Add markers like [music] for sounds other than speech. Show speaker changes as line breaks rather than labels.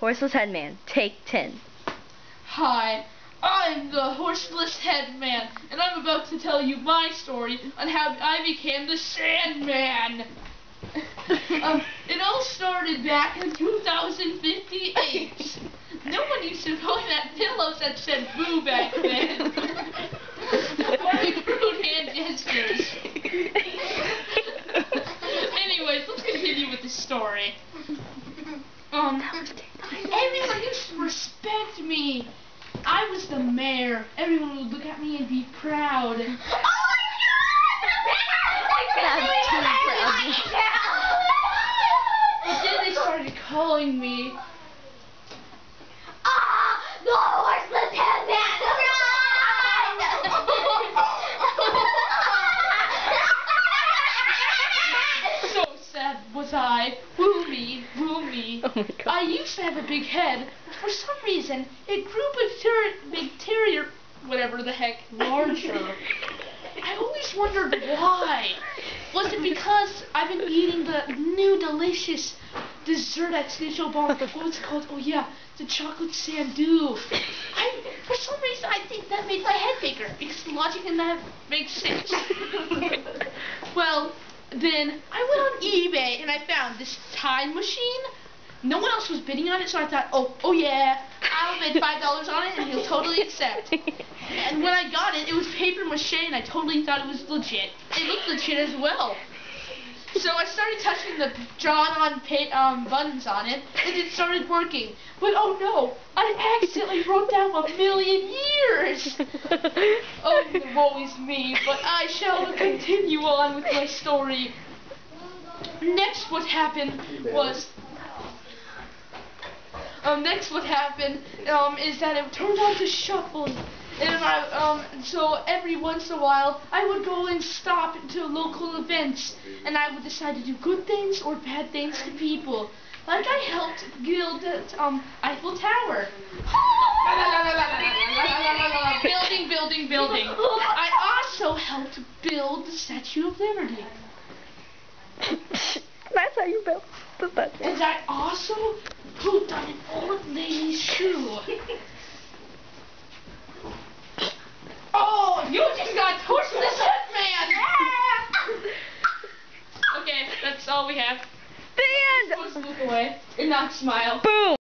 Horseless Headman, take 10.
Hi, I'm the Horseless Headman, and I'm about to tell you my story on how I became the Sandman. [laughs] um, it all started back in 2058. no one used to go at pillows that said boo back then. Rude hand gestures. [laughs] Anyways, let's continue with the story. Um, everyone used to respect me. I was the mayor. Everyone would look at me and be proud. Oh my god!
I could That's too proud.
But then they started calling me.
Ah, the horseless headman,
So sad was I. Woo me, woo me.
Oh.
I used to have a big head, but for some reason it grew bacteria, whatever the heck, larger. I always wondered why. Was it because I've been eating the new delicious dessert at Snitch Bar? [laughs] Oh, What's it called? Oh yeah, the chocolate sandu. I, for some reason, I think that made my head bigger because logic in that makes sense. [laughs] well, then I went eBay and I found this time machine. No one else was bidding on it, so I thought, oh, oh yeah, I'll bid five dollars on it and he'll totally [laughs] accept. And when I got it, it was paper mache, and I totally thought it was legit. It looked legit as well. So I started touching the drawn-on um, buttons on it, and it started working. But oh no, I accidentally wrote down a million years. [laughs] Oh, woe is me, but I shall continue on with my story. Next, what happened was um, next what happened um, is that it turned out to shuffling. And I, um, so every once in a while, I would go and stop to local events, and I would decide to do good things or bad things to people. Like I helped build the um, Eiffel Tower. [laughs] building, building, building. [laughs] I also helped build the Statue of Liberty.
You built the statue.
And I also pooped on an old lady's shoe. [laughs] oh, you just got horseless headman! okay, that's all we have.
The
Supposed to look away and not smile.
Boom!